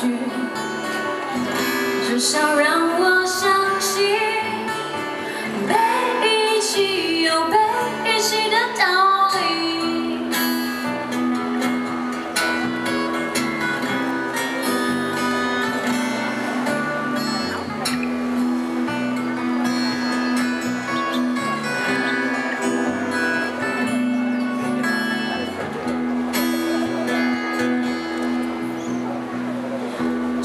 去至少让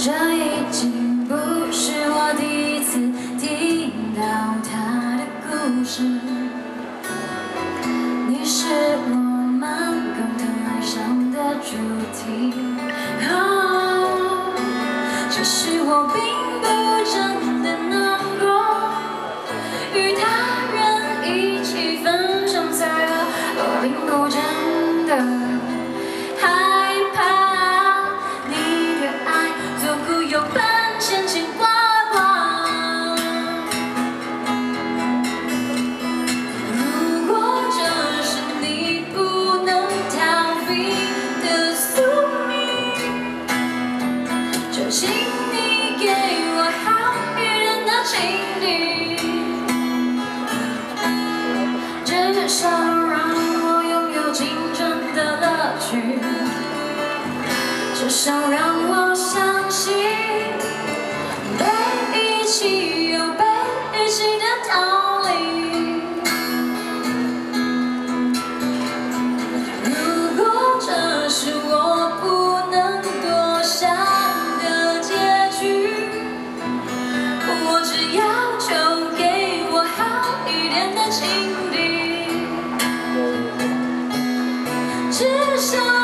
这已经不是我第一次听到他的故事，你是我们共同爱上的主题。哦，只是我并不真的难过，与他人一起分享脆弱，我并不真的。心底至少让我拥有青春的乐趣至少让我相信被遗弃求给我好一点的情敌至少